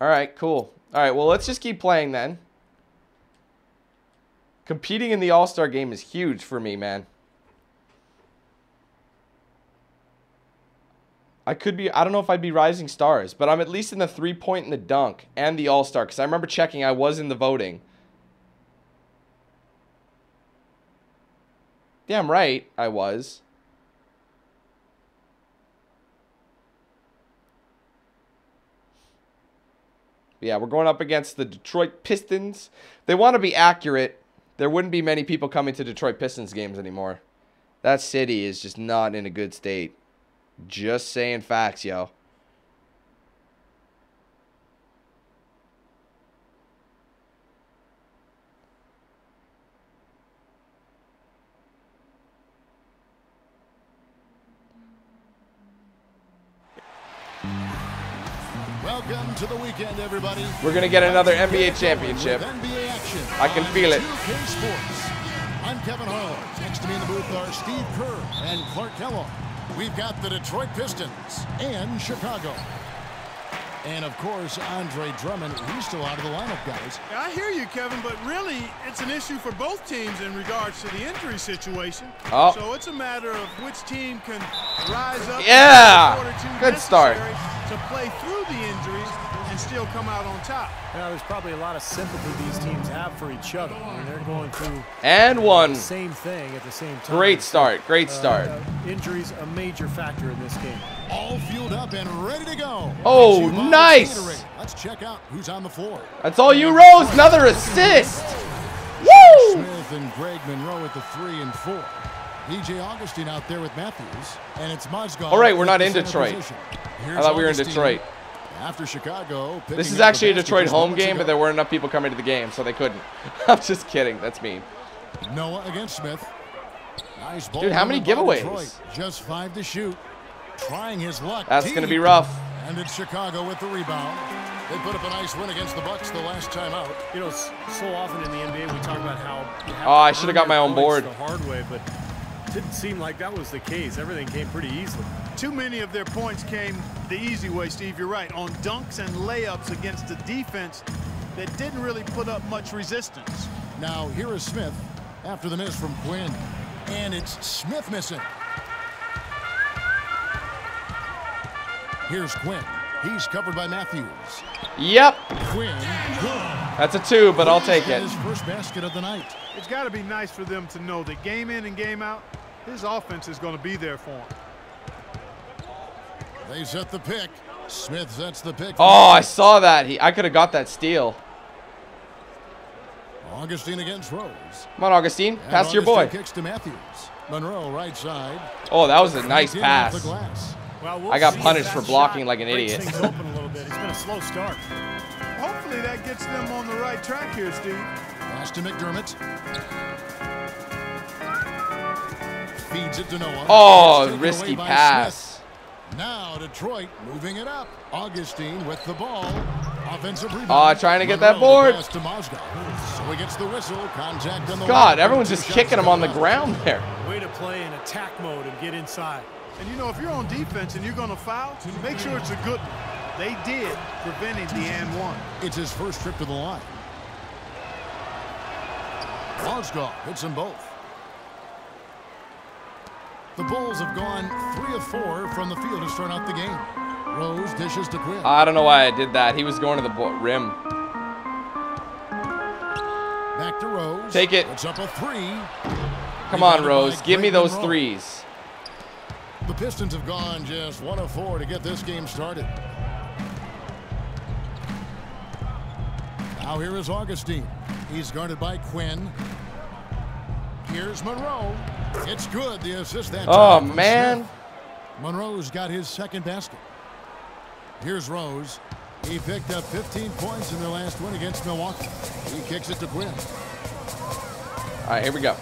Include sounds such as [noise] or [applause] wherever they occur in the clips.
All right, cool. All right, well, let's just keep playing then. Competing in the All-Star game is huge for me, man. I could be, I don't know if I'd be Rising Stars, but I'm at least in the three-point and the dunk and the All-Star because I remember checking I was in the voting. Damn right I was. Yeah, we're going up against the Detroit Pistons. They want to be accurate. There wouldn't be many people coming to Detroit Pistons games anymore. That city is just not in a good state. Just saying facts, yo. Welcome to the weekend, everybody. We're going to get another NBA championship. NBA action I can feel it. 2K Sports. I'm Kevin Harlan. Next to me in the booth are Steve Kerr and Clark Kellogg. We've got the Detroit Pistons and Chicago. And of course, Andre Drummond, he's still out of the lineup, guys. I hear you, Kevin, but really, it's an issue for both teams in regards to the injury situation. Oh. So it's a matter of which team can rise up. Yeah. in the fortitude Good start. Necessary To play through the injuries and still come out on top. Now, there's probably a lot of sympathy these teams have for each other. I mean, they're going through And one. the same thing at the same time. Great start. Great Uh, start. uh, injuries a major factor in this game. All fueled up and ready to go. Oh, Brought to you by nice. Let's check out who's on the floor. That's all you, Rose. Another assist. Woo! Smith and Greg Monroe at the three and four. DJ Augustin out there with Matthews, and it's Mozgov. All right, we're not in Detroit. position. I thought we were in Detroit. After Chicago, This is actually a Detroit home game, but there weren't enough people coming to the game, so they couldn't. [laughs] I'm just kidding. That's mean. Noah against Smith. Nice ball. Dude, how many giveaways? Detroit. Just five to shoot. Trying his luck. That's going to be rough. And it's Chicago with the rebound. They put up a nice win against the Bucks the last time out. You know, so often in the NBA we talk about how. You Oh, I should've got my own board. The hard way, but didn't seem like that was the case. Everything came pretty easily. Too many of their points came the easy way, Steve. You're right. On dunks and layups against a defense that didn't really put up much resistance. Now here is Smith after the miss from Quinn. And it's Smith missing. Here's Quinn. He's covered by Matthews. Yep. Quinn. That's a two, but I'll take it. His first basket of the night. It's got to be nice for them to know that game in and game out, his offense is going to be there for him. They set the pick. Smith sets the pick. Oh, I saw that. He, I could have got that steal. Augustin against Rose. Come on, Augustin. And Pass to your boy. Kicks to Matthews. Monroe right side. Oh, that was a nice Cleans in off pass. Well, we'll I got punished for blocking like an idiot. things open a little bit. It's been a slow start. Hopefully that gets them on the right track here, Steve. Pass to McDermott. Feeds it to Noah. Oh, risky away by pass. Smith. Now Detroit moving it up. Augustin with the ball. Offensive rebound. Oh, trying to get that board. to Mozgov. So he gets the whistle. Contact on the God, everyone's just kicking him on the ground there. Way to play in attack mode and get inside. And you know, if you're on defense and you're going to foul, make sure it's a good one. They did, preventing the and one. It's his first trip to the line. Mozgov hits them both. The Bulls have gone three of four from the field to start out the game. Rose dishes to Quinn. I don't know why I did that. He was going to the rim. Back to Rose. Take it. It's up a three. Come on, Rose. Give me those threes. The Pistons have gone just one of four to get this game started. Now here is Augustin. He's guarded by Quinn. Here's Monroe. It's good. The assist that Oh, time from man. Smith. Monroe's got his second basket. Here's Rose. He picked up 15 points in their last win against Milwaukee. He kicks it to Quinn. All right, here we go.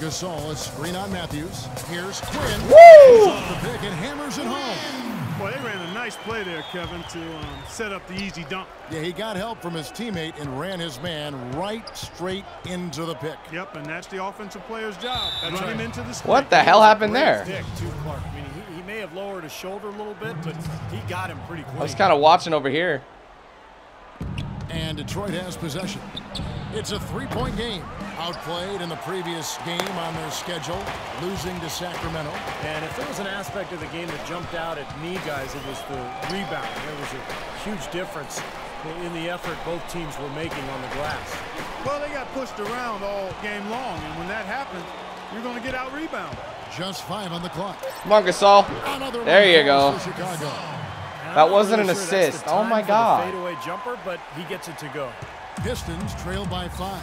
Gasol, a screen on Matthews. Here's Quinn. Woo! Off the pick and hammers it home. Boy, they ran a nice play there, Kevin, to um, set up the easy dunk. Yeah, he got help from his teammate and ran his man right straight into the pick. Yep, and that's the offensive player's job. That's Run him into the screen. What the hell happened there? Dick, too, Clark. I mean, he, he may have lowered his shoulder a little bit, but he got him pretty clean. I was kind of watching over here. And Detroit has possession. It's a three-point game. Outplayed in the previous game on their schedule, losing to Sacramento. And if there was an aspect of the game that jumped out at me, guys, it was the rebound. There was a huge difference in the effort both teams were making on the glass. Well, they got pushed around all game long, and when that happens, you're going to get out rebound. Just five on the clock. Come on, Gasol. There you go. for Chicago. And I'm That wasn't an really sure that's assist. Oh my for the God. fadeaway jumper, but he gets it to go. Pistons trail by five.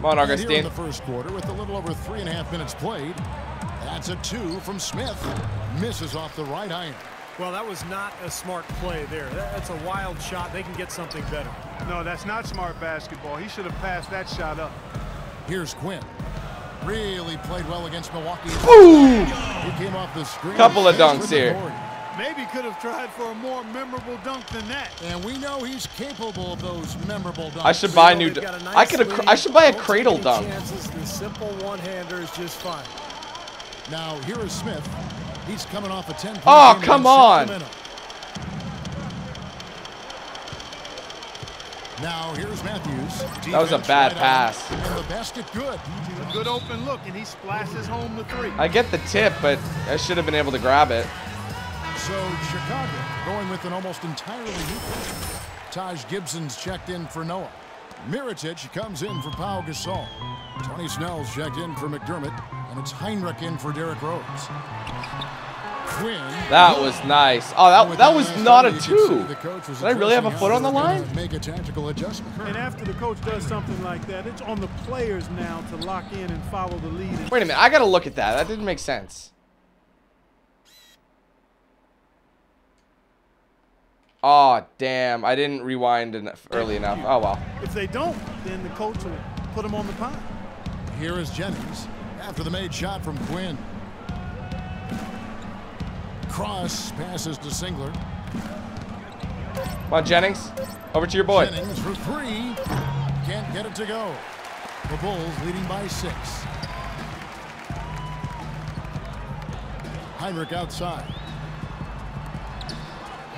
Come on, And here in the first quarter, with a little over three and a half minutes played, that's a two from Smith. Misses off the right iron. Well, that was not a smart play there. That's a wild shot. They can get something better. No, that's not smart basketball. He should have passed that shot up. Here's Quinn. Really played well against Milwaukee. Boom! He came off the screen. Couple of dunks with the here. Board. Maybe could have tried for a more memorable dunk than that. And we know he's capable of those memorable dunks. I should buy Well, new. they've d- got a I nice could. lead. I should buy a cradle dunk. Chances. The simple one-hander is just fine. Now here is Smith. He's coming off a 10 Oh, come on. Now here's Matthews. That was a bad right pass. And the basket good. A good open look, and he splashes home the three. I get the tip, but I should have been able to grab it. So Chicago going with an almost entirely new coach. Taj Gibson's checked in for Noah. Mirotic comes in for Pau Gasol. Tony Snell's checked in for McDermott. And it's Hinrich in for Derrick Rose. Quinn. That was nice. Oh, that With that was not a time, you could see two. the coach was Did I really have a foot on the they were gonna line? Make a tactical adjustment. And after the coach does something like that, it's on the players now to lock in and follow the lead. Wait a minute. I gotta look at that. That didn't make sense. Oh damn! I didn't rewind enough early enough. Oh well. if they don't, then the coach will put them on the pine. Here is Jennings after the made shot from Quinn. Cross passes to Singler. Come on, Jennings. Over to your boy. Jennings for three. Can't get it to go. The Bulls leading by six. Hinrich outside.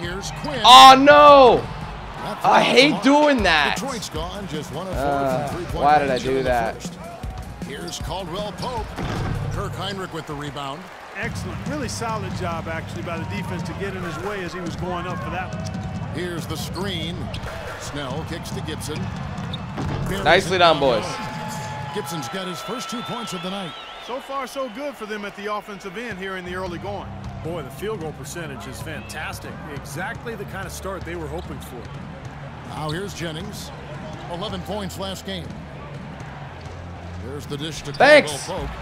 Here's Quinn. Oh no! I hate doing that. Detroit's gone. Just one of four Uh, three-point why did I do that? first. Here's Caldwell Pope. Kirk Hinrich with the rebound. Excellent. Really solid job, actually, by the defense to get in his way as he was going up for that one. Here's the screen. Snell kicks to Gibson. Buries Nicely done, boys. Gibson's got his first two points of the night. So far, so good for them at the offensive end here in the early going. Boy, the field goal percentage is fantastic. Exactly the kind of start they were hoping for. Now here's Jennings. 11 points last game. There's the dish to Thanks. Caldwell Pope.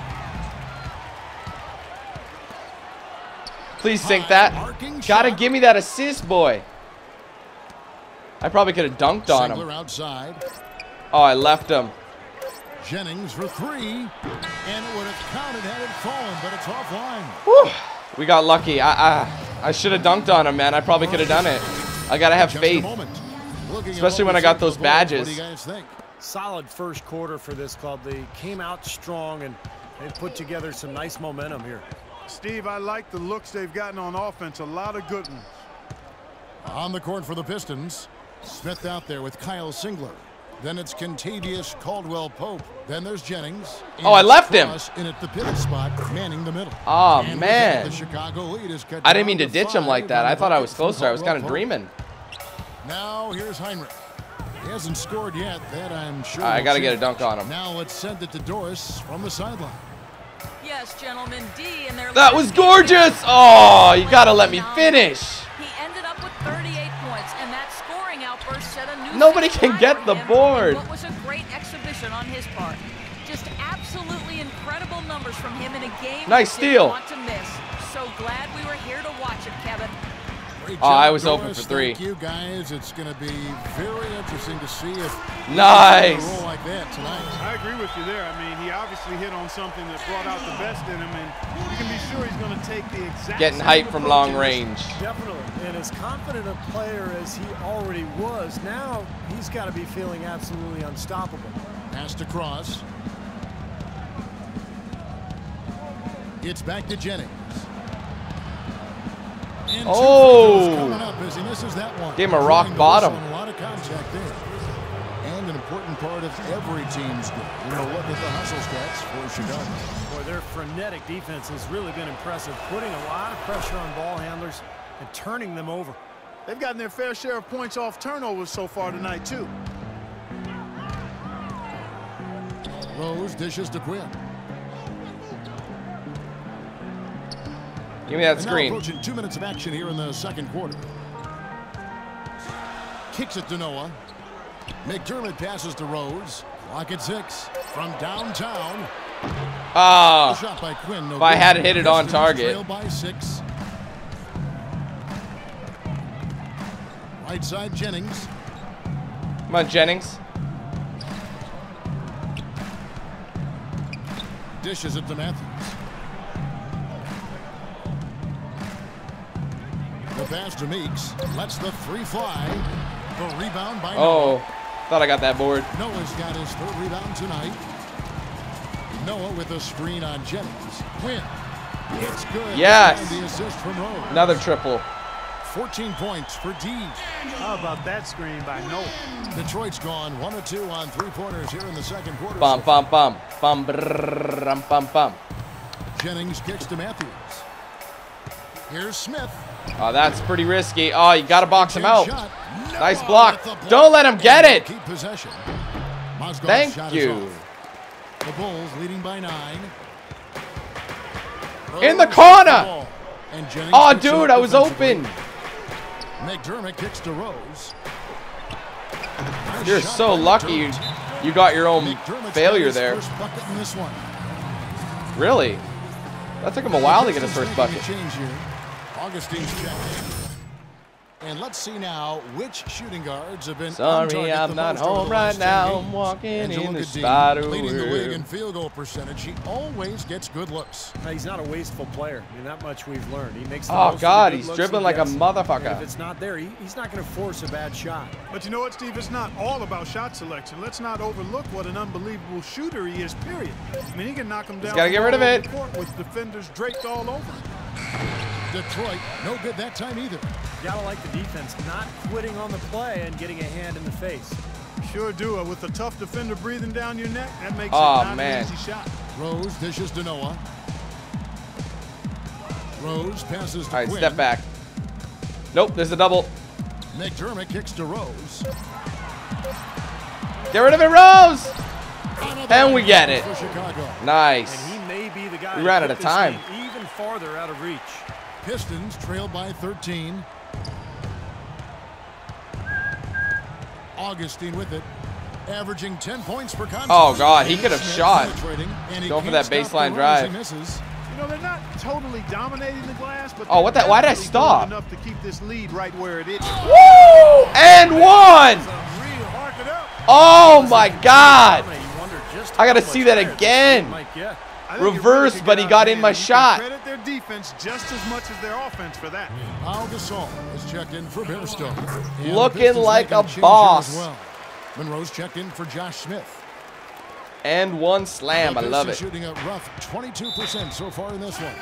Please sink that. Arcing Gotta shot. give me that assist, boy. I probably could have dunked on Singler him. outside. Oh, I left him. Jennings for three. And it would have counted had it fallen, but it's offline. Whew. We got lucky. I I, I should have dunked on him, man. I probably could have done it. I gotta have Just faith. moment. Looking at Especially when I got those badges. What do you guys think? Solid first quarter for this club. They came out strong and they put together some nice momentum here. Steve, I like the looks they've gotten on offense. A lot of good ones. On the court for the Pistons. Smith out there with Kyle Singler. Then it's Kentavious Caldwell Pope. Then there's Jennings. And Oh, I left him. In at the pivot spot, manning the middle. Oh, And man. The Chicago lead is cut I didn't mean to ditch him like that. I thought I was closer. I was kind of dreaming. Now here's Hinrich. He hasn't scored yet. That I'm sure. I gotta get a dunk on him. Now let's send it to Doris from the sideline. Yes, gentlemen, D in their That last was game gorgeous. Oh, you gotta let me finish. Nobody can get the board. What was a great exhibition on his part. Just absolutely incredible numbers from him in a game Nice steal. want to miss. So glad we were here to watch it, Kevin. Great Oh, I job, was open for three. Thank you guys. It's going to be very interesting to see if Nice. roll like that tonight. I agree with you there. I mean, he obviously hit on something that brought out the best in him, and you can be sure he's going to take the exact Getting hype from long range. Definitely. And as confident a player as he already was, now he's got to be feeling absolutely unstoppable. Pass to Cross. It's back to Jennings. Oh. that one. Gave him a rock bottom. and A lot of contact there. And an important part of every team's game. You know, look at the hustle stats for Chicago. Boy, their frenetic defense has really been impressive, putting a lot of pressure on ball handlers and turning them over. They've gotten their fair share of points off turnovers so far tonight, too. Rose dishes to Quinn. Give me that And screen. approaching two minutes of action here in the second quarter. Kicks it to Noah. McDermott passes to Rose. Clock at six. From downtown. Ah. Shot by Quinn. No If I had hit it on target. By six. Right side Jennings. Come on, Jennings. Dishes it to Matthews. Pass to Meeks. Lets the three fly. The rebound by oh, Noah. Oh. Thought I got that board. Noah's got his third rebound tonight. Noah with a screen on Jennings. Quinn. It's good. Yes. And the assist from Rose. Another triple. 14 points for Deej. How about that screen by Noah? Detroit's gone one or two on three pointers here in the second quarter. Bum, bum, bum. Bum, brrrr, bum, bum, bum. Jennings kicks to Matthews. Here's Smith. Oh, that's pretty risky. Oh, you got to box him out. Nice block. with the block. Don't let him get it. Keep possession. Mozgov's Thank you. The Bulls leading by nine. In the corner. gets the ball. And Jennings Oh, dude, I was open. McDermott kicks to Rose. You're so lucky you, you got your own failure there. First bucket in this one. Really? That took him a while to get his first bucket. A change here. Augustin's check. And let's see now which shooting guards have been on Sorry, I'm the not home right now. games. I'm walking Angelo in the Godin spider leading the league in field goal percentage. He always gets good looks. Now, he's not a wasteful player. I mean, that much we've learned. He makes the Oh, most God, he's dribbling he like a motherfucker. And if it's not there, he, he's not going to force a bad shot. But you know what, Steve? It's not all about shot selection. Let's not overlook what an unbelievable shooter he is, period. I mean, he can knock him down gotta get rid of it. court with defenders draped all over him. Detroit, no good that time either. Got to like the defense, not quitting on the play and getting a hand in the face. Sure do. Uh, With a tough defender breathing down your neck, that makes Aw, it not man. an easy shot. Rose dishes to Noah. Rose passes to All right, Quinn. step back. Nope, there's a double. McDermott kicks to Rose. Get rid of it, Rose. Another And we get it. Nice. And he may be the guy We ran out of time. even farther out of reach. Pistons trail by 13. Augustin with it, averaging 10 points per contest. Oh, God, he could have shot. penetrating, and he Going for that baseline drive. misses. You know, they're not totally dominating the glass, but Oh, what they're the- why did I stop? enough to keep this lead right where it is. Woo! And one. Real hark it up. Oh my God. You wonder just I gotta see that again. team might get. I think it Reverse, but he got in my hand. You shot. Credit their defense just as much as their offense for that. Al Gasol is checked in for Bearstone. And the Looking like a boss. Well. Monroe's checked in for Josh Smith. And one slam. I love it. Shooting a rough 22% so far in this one.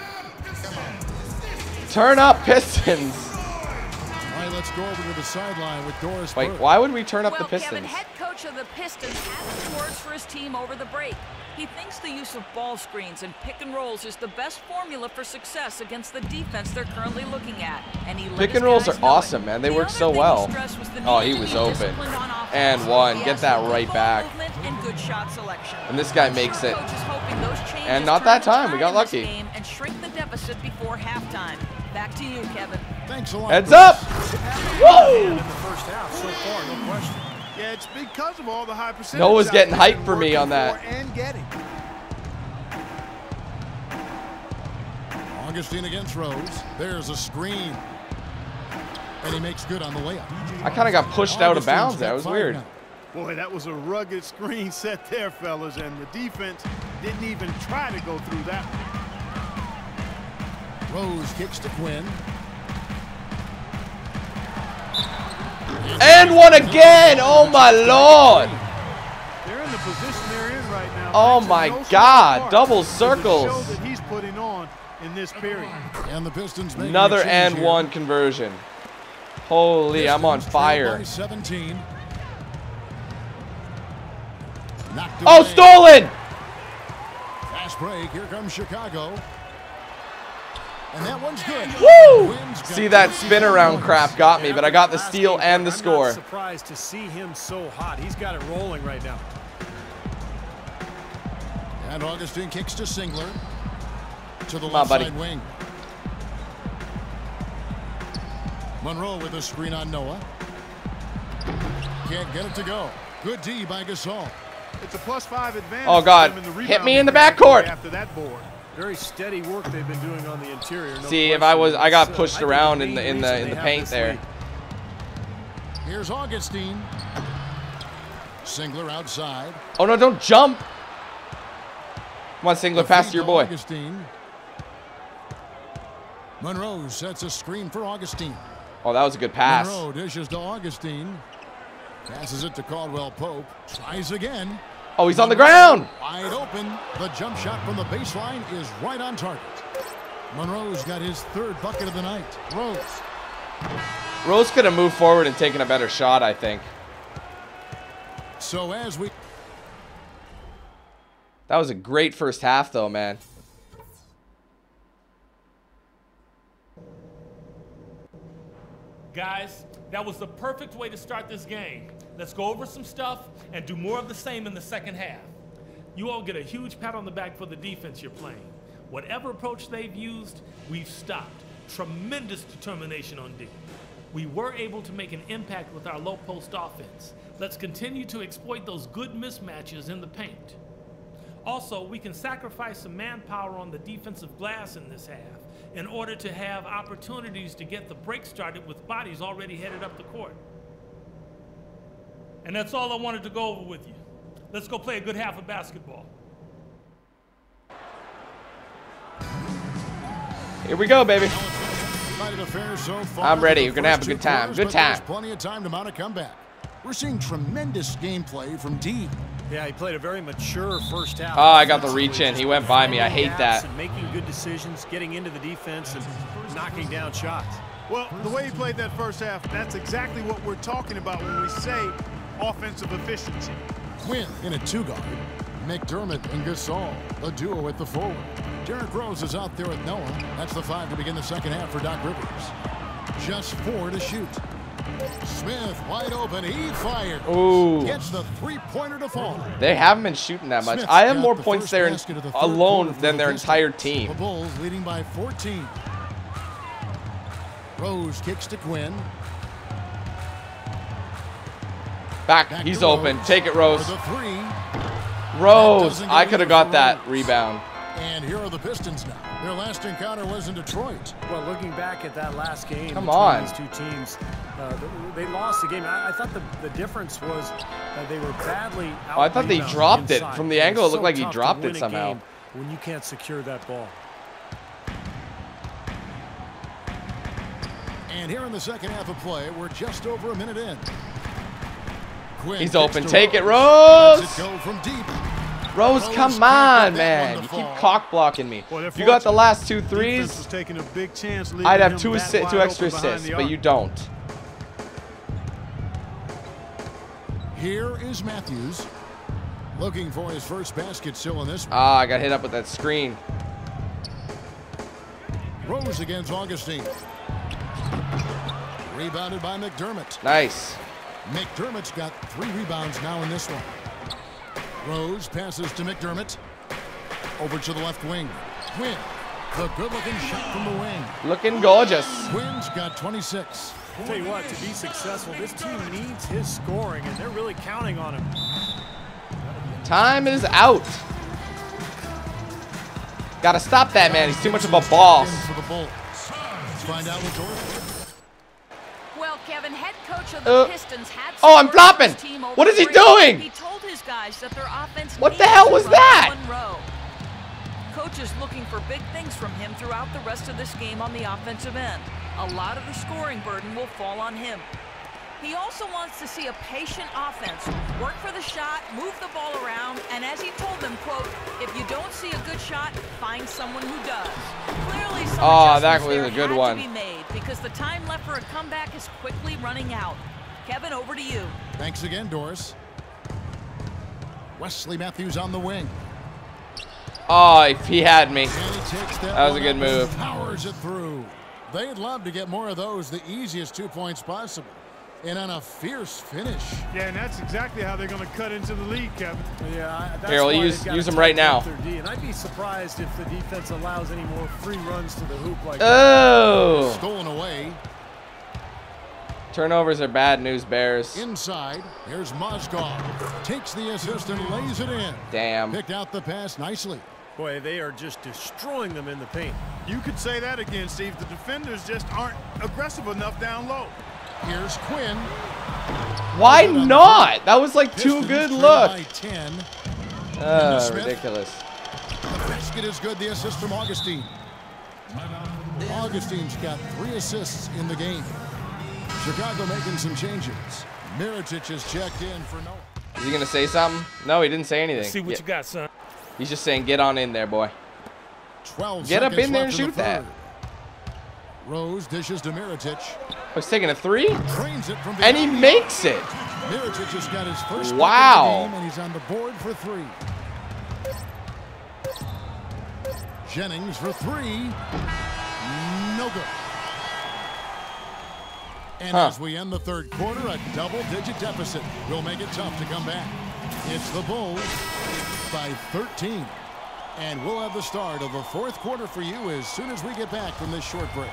Turn up, Pistons. All right, let's go over to the sideline with Doris Wait, Burke. why would we turn up well, the Pistons? Kevin, head coach of the Pistons has some words for his team over the break. He thinks the use of ball screens and pick and rolls is the best formula for success against the defense they're currently looking at. And he let Pick and rolls are know it. awesome, man. They The work so well. stressed Oh, he was open. on. And one. Get that right back. And good shot selection. And this guy makes it. coach is hoping those changes And not that time. We got lucky. And shrink the deficit before halftime. Back to you, Kevin. Thanks a lot. Heads up. Woo! In the first half so far, no question. Yeah, it's because of all the high percentage. Noah's getting they've hyped for me on that. for And getting. Augustin against Rose. There's a screen. And he makes good on the layup. I kind of got pushed out of bounds. That was weird. now. Boy, that was a rugged screen [laughs] set there, fellas, and the defense didn't even try to go through that one. Rose kicks to Quinn. And one again. Oh my lord. They're in the position they're in right now. Oh my God, double circles. he's putting on in this period. And the Pistons making Another change and here. one conversion. Holy, I'm on fire. by 17. Knocked Oh, stolen! Fast break. Here comes Chicago. And that one's good. Woo! See that spin around crap got me, but I got the Last steal and the I'm score. surprised to see him so hot. He's got it rolling right now. And Augustin kicks to Singler. To the on, left buddy. side wing. Monroe with a screen on Noah. Can't get it to go. Good D by Gasol. It's a plus five advantage. Oh, God. them in the Hit me in the category backcourt. After that board. Very steady work they've been doing on the interior. no See, if. I was- I got pushed I think around in the- in the- in the paint there. lead. Here's Augustin. Singler outside. Oh no, don't jump! Come on, The Singler, pass to your boy. Augustin. Monroe sets a screen for Augustin. Oh, that was a good pass. Monroe dishes to Augustin. Passes it to Caldwell Pope. Tries again. Oh, he's on the ground! Wide open. The jump shot from the baseline is right on target. Monroe's got his third bucket of the night. Rose. Rose could have moved forward and taken a better shot, I think. So as we That was a great first half, though, man. Guys, that was the perfect way to start this game. Let's go over some stuff and do more of the same in the second half. You all get a huge pat on the back for the defense you're playing. Whatever approach they've used, we've stopped. Tremendous determination on D. We were able to make an impact with our low post offense. Let's continue to exploit those good mismatches in the paint. Also, we can sacrifice some manpower on the defensive glass in this half in order to have opportunities to get the break started with bodies already headed up the court. And that's all I wanted to go over with you. Let's go play a good half of basketball. Here we go, baby. So far I'm ready. through We're gonna have a good time. quarters, Good but there's time. Plenty of time to mount a comeback. We're seeing tremendous gameplay from D. Yeah, he played a very mature first half. Oh, I got the reach in. He went by me. I hate that. And making good decisions, getting into the defense, and knocking down shots. Well, the way he played that first half, that's exactly what we're talking about when we say offensive efficiency. Quinn in a two-guard. McDermott and Gasol, a duo at the forward. Derrick Rose is out there with Noah. That's the five to begin the second half for Doc Rivers. Just four to shoot. Smith wide open. He fired. Ooh. Gets the three-pointer to fall. They haven't been shooting that much. Smith's I have more the points there in- the alone than the their Pistons. entire The team. Bulls leading by 14. Rose kicks to Quinn. Back. Back He's open. Rose Take it, Rose. the three. Rose. I could have got that Rose. rebound. And here are the Pistons now. Their last encounter was in Detroit. Well, looking back at that last game Come between on. these two teams, uh, they lost the game. I, I thought the, the difference was uh, they were badly Oh, I thought they out-rebounded dropped it. From the It's angle, it looked so like he dropped it somehow. When you can't secure that ball. And here in the second half of play, we're just over a minute in. He's open. Take it, Rose. Rose. It go from deep. Rose, Rose come on, man. You keep cock blocking me. If you got the last two threes, was taking a big chance. I'd have two, assi- two extra assists, but you don't. Here is Matthews. Looking for his first basket still in this. Ah, I got hit up with that screen. Rose against Augustin. Rebounded by McDermott. Nice. McDermott's got three rebounds now in this one. Rose passes to McDermott. Over to the left wing. Quinn. The good-looking shot from the wing. Looking gorgeous. Quinn's got 26. I'll tell you what, to be successful, this team needs his scoring, and they're really counting on him. Time is out. Gotta stop that man. He's too much of a boss. Uh, Pistons had oh, I'm support of his flopping. What is he doing? He told his guys that their offense What the hell was that? Coach is looking for big things from him throughout the rest of this game on the offensive end. A lot of the scoring burden will fall on him. He also wants to see a patient offense, work for the shot, move the ball around, and as he told them, quote, if you don't see a good shot, find someone who does. some Oh, that was a good one. To be made because the time left for a comeback is quickly running out. Kevin, over to you. Thanks again, Doris. Wesley Matthews on the wing. Oh, if he had me. And he that, That was a good move. Powers it through. They'd love to get more of those, the easiest two points possible. And on a fierce finish. Yeah, and that's exactly how they're going to cut into the lead, Kevin. Yeah, I- that's Here, we'll why use- they've gotta use 'em right tighten up now. D, And I'd be surprised if the defense allows any more free runs to the hoop like that. Oh. Stolen away. Turnovers are bad news, Bears. Inside. Here's Mozgov. Takes the assist and lays it in. Damn. Picked out the pass nicely. Boy, they are just destroying them in the paint. You could say that again, Steve. The defenders just aren't aggressive enough down low. Here's Quinn. Why not? That was like too good look. 10. Oh, ridiculous. The basket is good. The assist from Augustin. Augustin's got three assists in the game. Chicago making some changes. Mirotic has checked in for Noah. Is he gonna say something? No, he didn't say anything. See what Yeah, you got, son. He's just saying, get on in there, boy. 12 Get up in there and in the shoot that. Rose dishes to Mirotic. He's taking a three, Trains it from the and he makes it. Mirotic has got his first bucket Wow. of the game, and he's on the board for three. Jennings for three. No good. And Huh. as we end the third quarter, a double-digit deficit will make it tough to come back. It's the Bulls by 13. And we'll have the start of the fourth quarter for you as soon as we get back from this short break.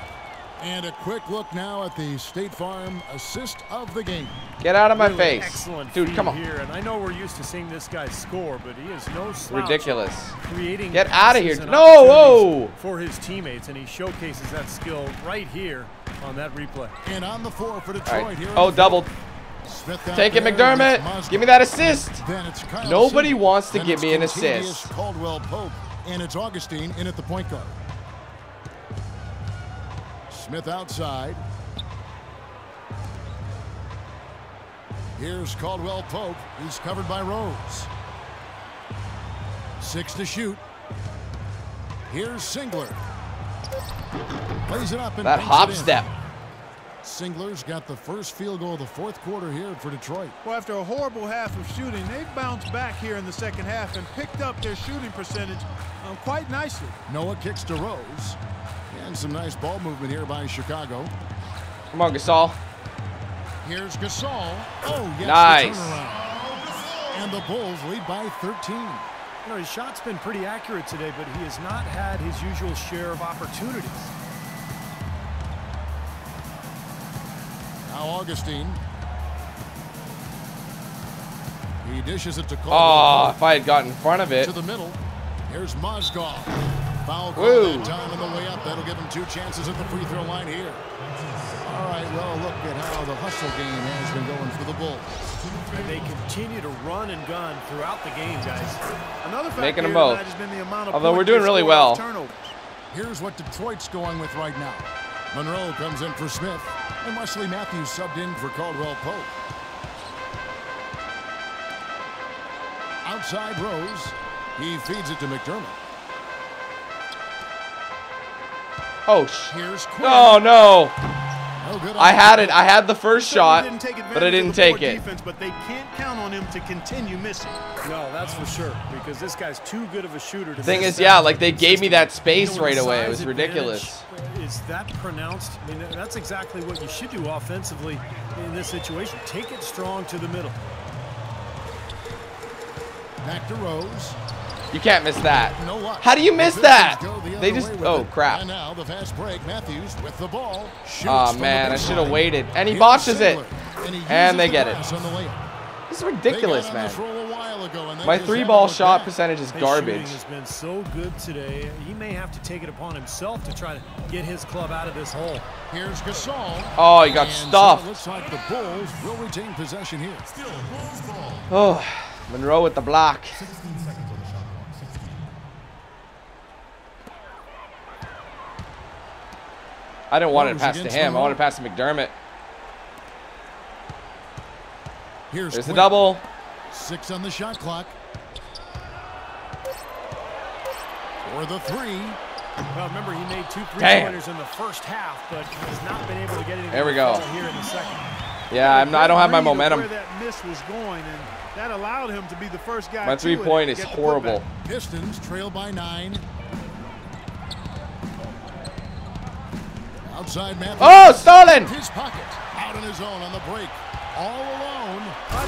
And a quick look now at the State Farm assist of the game. Get out of my Really face, Excellent dude. Come on. here, and I know we're used to seeing this guy score, but he is no slouch. Ridiculous. Creating Get out of here. No, whoa. For his teammates, and he showcases that skill right here on that replay. And on the floor for Detroit right. here. Oh, the double. Smith Take it, McDermott. Give me that assist. Then it's Kyle Nobody wants to Then give me an Kentavious assist. Caldwell Pope, and it's Augustin in at the point guard. Smith outside. Here's Caldwell Pope. He's covered by Rose. Six to shoot. Here's Singler. Plays it up and That banks hop step. Singler's got the first field goal of the fourth quarter here for Detroit. Well, after a horrible half of shooting, they've bounced back here in the second half and picked up their shooting percentage um, quite nicely. Noah kicks to Rose. And some nice ball movement here by Chicago. Come on, Gasol. Here's Gasol. Oh, yes, Nice. the. And the Bulls lead by 13. You know, his shot's been pretty accurate today, but he has not had his usual share of opportunities. Now Augustin. He dishes it to Oh, Caldwell if I had got in front of it. to the middle. Here's Mozgov. Foul call Woo. that time on the way up. That'll give him two chances at the free throw line here. All right, well, look at how the hustle game has been going for the Bulls. And they continue to run and gun throughout the game, guys. Another factor Making them both. has been the amount of Although we're doing really well. turnovers. Here's what Detroit's going with right now. Monroe comes in for Smith, and Wesley Matthews subbed in for Caldwell Pope. Outside Rose, he feeds it to McDermott. Oh, sh Here's Quinn. Oh, no, no. No I had it. I had the first shot, but I didn't take it. Defense, but they can't count on him to continue missing. No, that's for sure, because this guy's too good of a shooter to Thing miss is, that yeah, like they gave me that space You know, right away. It was ridiculous. Is that pronounced? I mean, that's exactly what you should do offensively in this situation. Take it strong to the middle. Back to Rose. You can't miss that. No luck. How do you miss The that? The They just. Oh crap. And now the fast break. Matthews with the ball. Oh man, I should have waited. And he Here's botches it. And, he And they the get it. the. This is ridiculous, man. this roll a while ago, My three ball shot back. percentage is garbage. shooting has been so good today. He may have to take it upon himself to try to get his club out of this hole. Here's Gasol. Oh, he got And so stuffed. looks like the Bulls will retain possession here. Oh, Monroe with the block. I didn't want oh, it to pass to him. I Monroe. wanted to pass to McDermott. Here's There's the double. Six on the shot clock. For the three. Well, remember he made two Damn. three-pointers in the first half, but has not been able to get anything There we go. here in the second. Yeah, I'm not, I don't have my momentum. Where that miss was going, and that allowed him to be the first guy. My to three it point and is get horrible. Pistons trail by nine. Outside Matthews. Oh, stolen! His pocket. Out on his own on the break. All alone.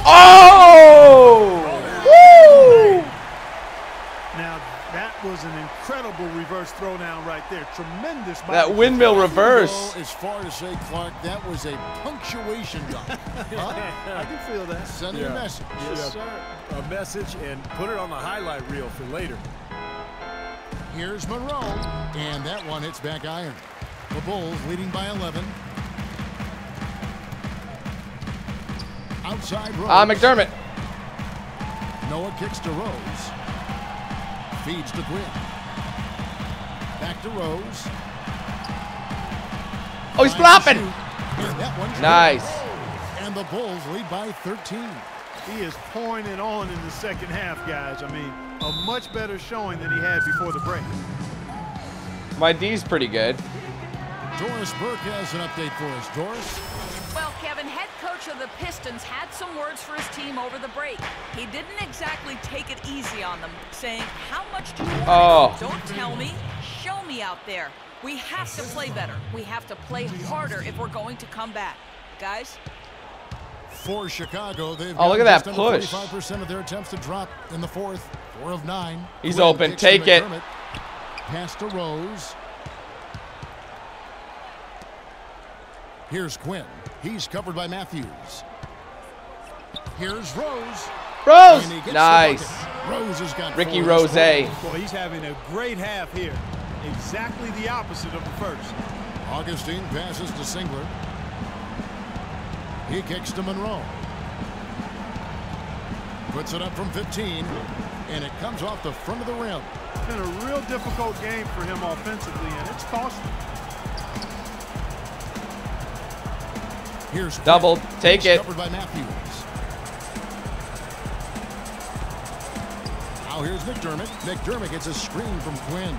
Oh! Woo! Now that was an incredible reverse throwdown right there. Tremendous. body That windmill Go reverse. as far as say, Clark, that was a punctuation dunk. [laughs] Huh? I can feel that. Sending a message. Yes, sir. A message and put it on the highlight reel for later. Here's Monroe. And that one hits back iron. The Bulls leading by 11. Outside Rose. Ah, McDermott. Noah kicks to Rose. Feeds to Quinn. Back to Rose. Oh, he's flopping. shoot. And that one's Nice. And the Bulls lead by 13. He is pouring it on in the second half, guys. I mean, a much better showing than he had before the break. My D's pretty good. Doris Burke has an update for us. Doris? Well, Kevin, head coach of the Pistons had some words for his team over the break. He didn't exactly take it easy on them, saying, how much do you want? Oh. Don't tell me, show me out there. We have to play better. We have to play harder if we're going to come back. Guys, For Chicago, they've Oh, look at that just under push. 45% of their attempts to drop in the fourth. Four of nine. He's Quinn open. Take it. Pass to Rose. Here's Quinn. He's covered by Matthews. Here's Rose. Rose. And he gets the Nice. Rose has got Ricky four Rose. this quarter. Boy, he's having a great half here. Exactly the opposite of the first. Augustin passes to Singler. He kicks to Monroe. Puts it up from 15, and it comes off the front of the rim. It's been a real difficult game for him offensively, and it's cost Here's Quinn. Doubled. Take it. Covered by Matthews. Now here's McDermott. McDermott gets a screen from Quinn.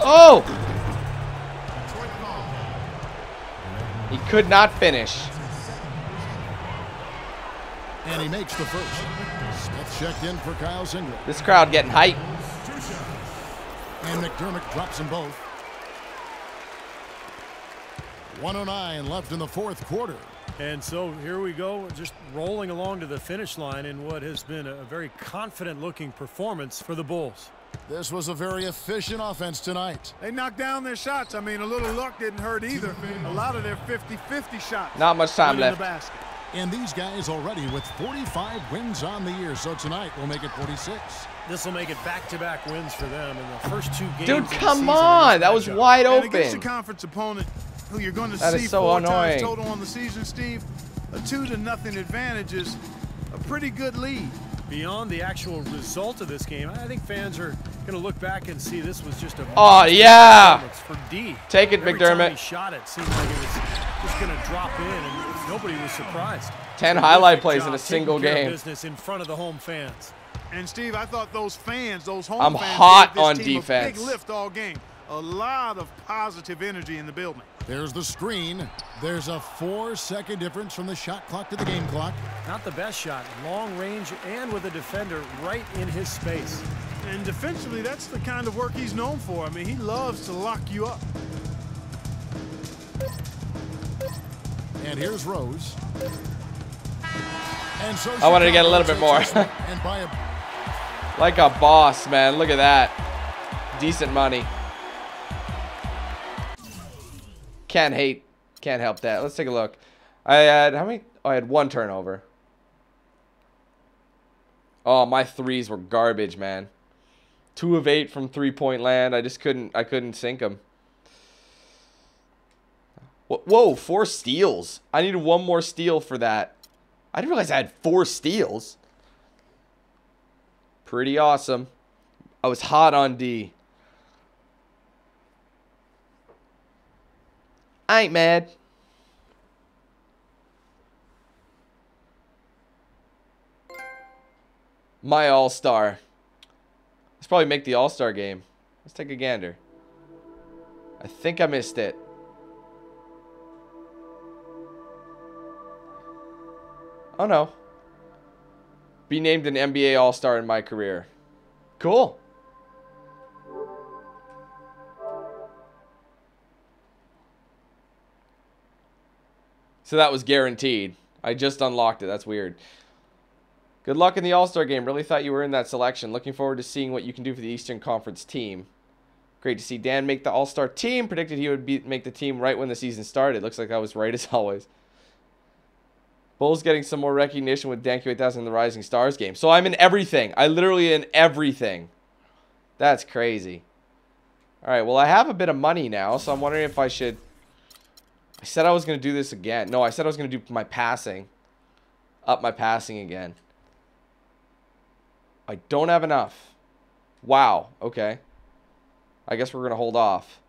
Oh! He could not finish. And he makes the first. Smith checked in for Kyle Singler. This crowd getting hype. And McDermott drops them both. 109 left in the fourth quarter. And so here we go, just rolling along to the finish line in what has been a very confident-looking performance for the Bulls. This was a very efficient offense tonight. They knocked down their shots. I mean, a little luck didn't hurt either. A lot of their 50-50 shots. Not much time went in left. The basket. And these guys already with 45 wins on the year. So tonight we'll make it 46. This will make it back-to-back wins for them in the first two games. Dude, of the come on. That was matchup. wide And against a open. conference opponent who you're going to That is see so four annoying. times total on the season, Steve, a two to nothing advantage is a pretty good lead. Beyond the actual result of this game, I think fans are going to look back and see this was just a Oh, yeah. performance for D. Take it, Every time McDermott. he shot it, seemed like it was just going to drop in, and nobody was surprised. 10 highlight plays in a single game. Business in front of the home fans. And Steve, I thought those fans, those home I'm fans, hot gave this on team defense. A big lift all game. A lot of positive energy in the building. There's the screen. There's a four second difference from the shot clock to the game clock. Not the best shot, long range, and with a defender right in his space. And defensively, that's the kind of work he's known for. I mean, he loves to lock you up. And here's Rose. And so I wanted to get a little bit more. this [laughs] one, and by a Like a boss, man. Look at that. Decent money. Can't hate. Can't help that. Let's take a look. I had how many? Oh, I had one turnover. Oh, my threes were garbage, man. Two of eight from three point land. I just couldn't. I couldn't sink them. Whoa, four steals. I needed one more steal for that. I didn't realize I had four steals. Pretty awesome. I was hot on D. I ain't mad. My all star. Let's probably make the all star game. Let's take a gander. I think I missed it. Oh no. Be named an NBA All-Star in my career. Cool. So that was guaranteed. I just unlocked it. That's weird. Good luck in the All-Star game. Really thought you were in that selection. Looking forward to seeing what you can do for the Eastern Conference team. Great to see Dan make the All-Star team. Predicted he would be, make the team right when the season started. Looks like I was right as [laughs] always. Bulls getting some more recognition with Dan Q8000 in the Rising Stars game. So I'm in everything. I literally in everything. That's crazy. All right, well, I have a bit of money now, so I'm wondering if I should... I said I was going to do this again. No, I said I was going to do my passing. Up my passing again. I don't have enough. Wow, okay. I guess we're going to hold off.